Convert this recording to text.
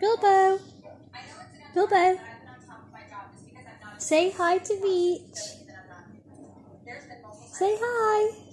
Bilbo. Bilbo. Say hi to Beach. Say hi.